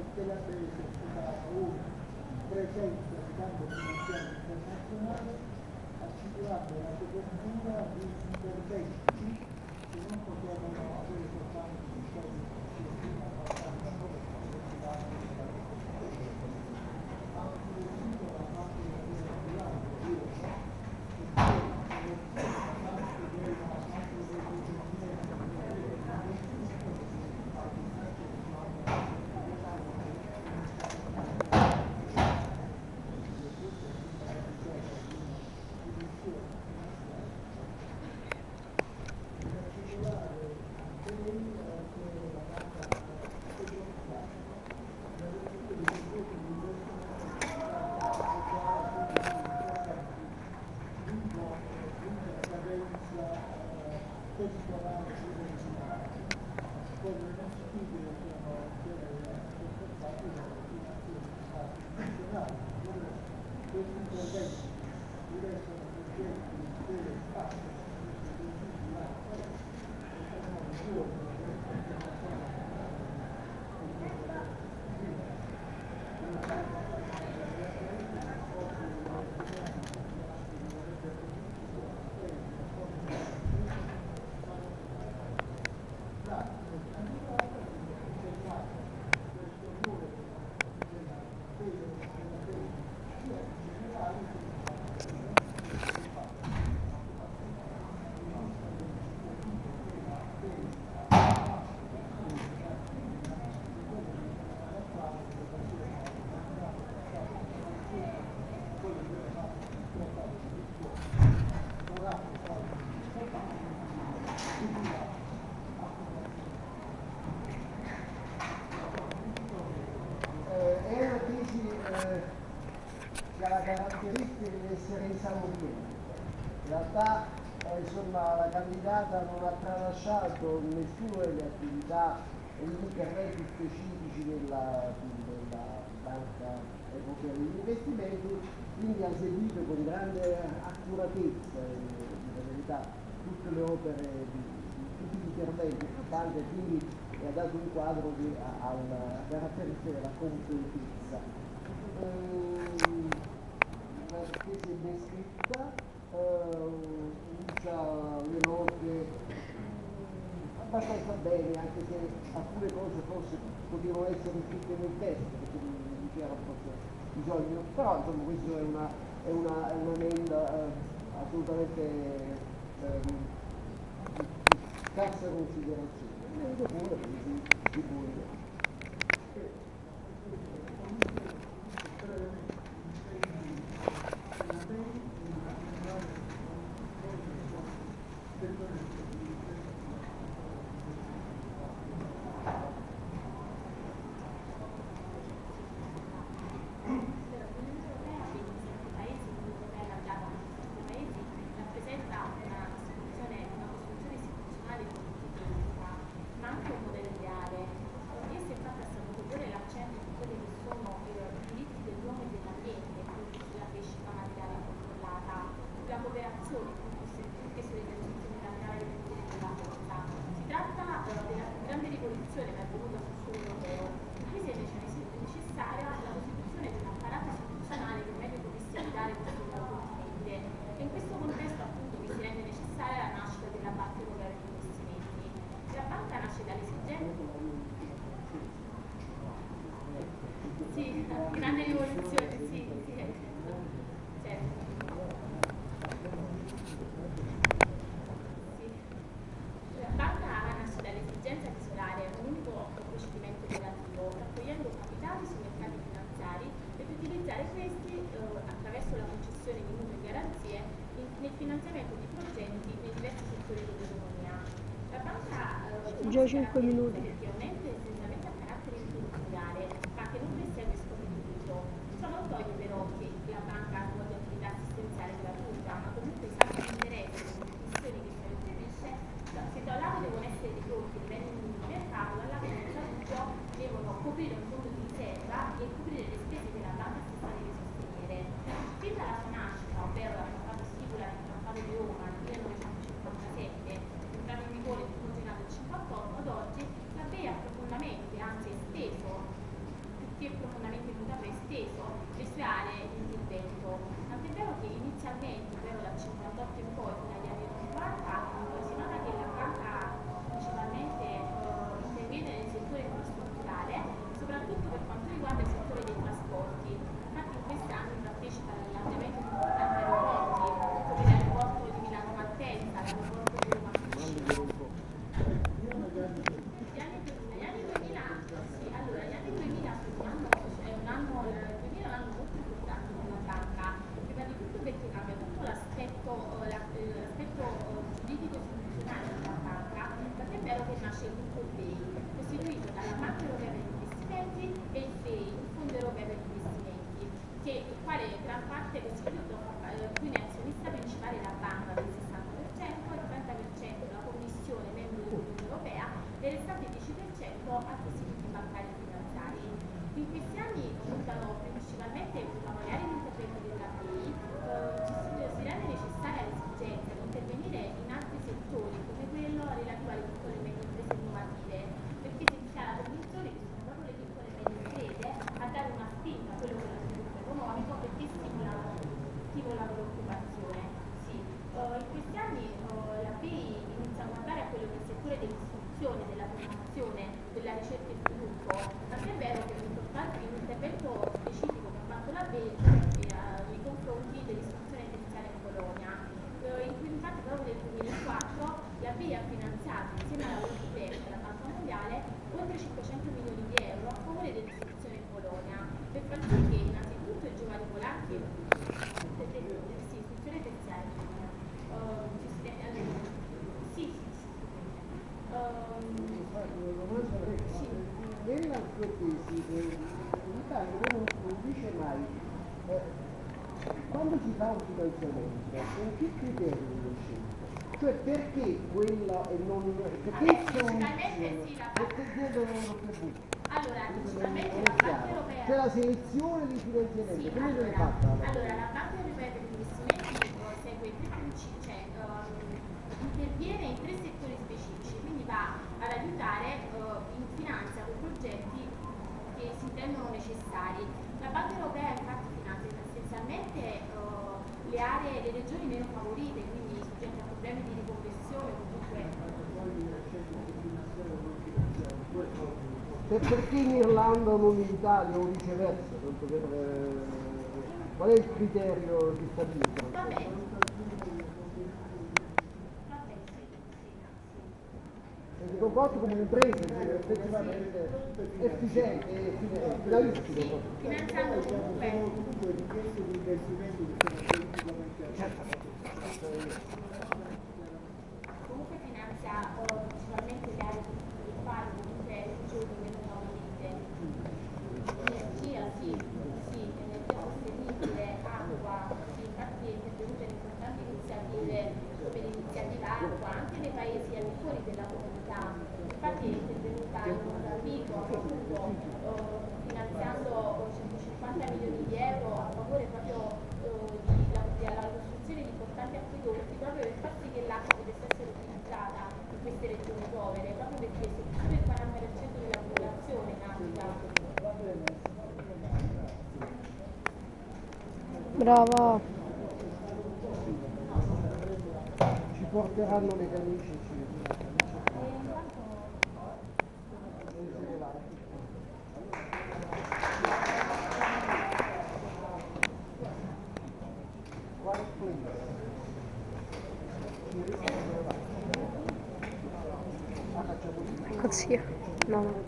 56 che la Brese sputava una presenza di campo finanziario internazionale assicurando la copertura di interventi che non potevano avere soltanto i Eh, è una crisi eh, che ha la caratteristica di essere esauriente. In realtà eh, insomma, la candidata non ha tralasciato nessuna delle attività e gli interventi specifici della, della banca europea degli investimenti, quindi ha seguito con grande accuratezza e in verità tutte le opere di, tutti gli interventi della banca e quindi ha dato un quadro che ha, una caratteristica della completezza. Ehm, la tesi è ben scritta, usa le note mm, abbastanza bene, anche se alcune cose forse potevano essere scritte nel testo, perché non c'era forse bisogno, però insomma questo è una, è una, è una mail eh, assolutamente eh, di, di scarsa considerazione. Vedo pure di, di buone. ma anche un modello ideale. Io si è fatta soprattutto l'accento su quelli che sono i diritti dell'uomo e dell'ambiente, quindi sulla crescita materiale controllata, sulla cooperazione più che sulle esercizi materiali del potere della forza. Si tratta eh, della più grande rivoluzione che è avvenuta sul suolo europeo, in cui si è invece necessaria la costituzione di un apparato istituzionale che meglio potesse guidare questo nuovo continente. E in questo contesto appunto mi si rende necessaria la nascita della Banca Europea degli Investimenti. La banca nasce dall'esigenza sì, sì, sì, certo. Sì. La banca nasce dall'esigenza di isolare un unico procedimento operativo, raccogliendo capitali sui mercati finanziari ed utilizzare questi eh, attraverso la concessione di mutui e garanzie in- nel finanziamento di progetti nei diversi settori dell'economia. La banca eh, Già non si cinque minuti. si è esteso, che è profondamente mutato e esteso le sue aree di intervento. Tant'è vero che inizialmente, però dal 58 in poi, Cioè perché quella e non perché principalmente sì, la perché chiedono uno per buco? Allora, Non la Banca. Europea. C'è la selezione di finanziamento, Sì, come viene allora, fatta? la- allora, la Banca Europea per gli investimenti eh, segue tre principi, cioè ehm, interviene in tre settori specifici, quindi va ad aiutare eh, in finanza con progetti che si intendono necessari. La Banca Europea infatti finanzia essenzialmente eh, le aree, le regioni meno favorite, problemi di riconversione, comunque Per- perché in Irlanda non in Italia o viceversa? Per, eh, qual è il criterio di stabilito? vabbè. Vabbè, sì, comporta come un'impresa, effettivamente efficiente e finalistico. Finanziando comunque comunque richieste di investimenti che sono politicamente Comunque finanzia eh, principalmente le aree di fare, comunque regioni meno favorite. Energia, sì, sì, energia sostenibile, acqua, sì, infatti è intervenuta in importanti iniziative come l'iniziativa acqua, anche nei paesi al di fuori della comunità. Infatti è intervenuta in Mozambico, appunto, eh, finanziando 150 milioni di euro a favore proprio eh, di- della costruzione di importanti acquedotti, proprio per far sì che l'acqua potesse essere utilizzata in queste regioni povere, proprio perché soprattutto il 40% della popolazione in Africa Brava. Ci porteranno le camicie, acontecia. Não.